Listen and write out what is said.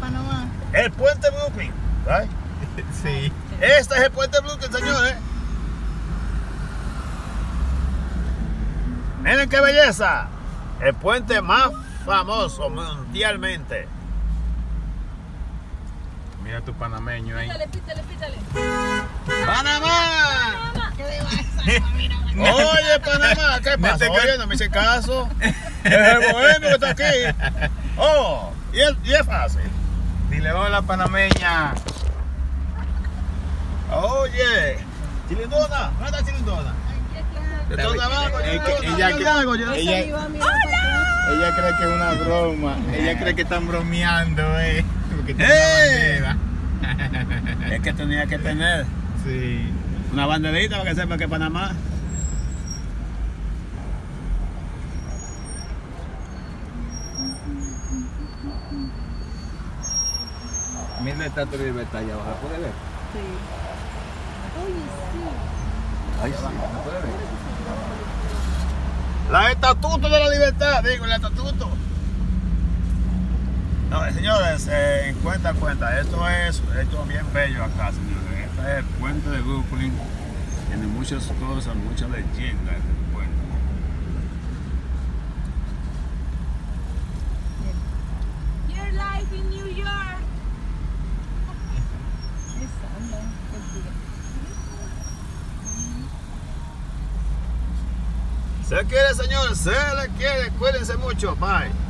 Panamá. El puente Brooklyn. right? Sí. Este es el puente Brooklyn, señores. Miren qué belleza. El puente más famoso mundialmente. Mira tu panameño ahí. Pítale, pítale, pítale. ¡Panamá! Mira. Oye, Panamá, ¿qué pasa? Oye, no me hice caso. Es el bohemio que está aquí. Oh, y es, y es fácil. Dile hola panameña. Oye, Chilindona, ¿dónde está Chilindona? Ella ella- Se iba a mirar para Ella cree que es una broma. Ella cree que están bromeando, eh. Porque tiene ¡Eh! una. Es que tenía que tener Sí. una banderita para que sepa que Panamá. Mira la estatua de libertad allá abajo. ¿La puede ver? Sí. Oye, sí. Ay, sí. ¿La puede ver? La estatuto de la libertad, digo, el estatuto. No, señores, eh, cuenta, cuenta, esto es, esto es bien bello acá, señores. Este es el puente de Brooklyn. Tiene muchas cosas, muchas leyendas Se quiere, señores, se le quiere, cuídense mucho, bye.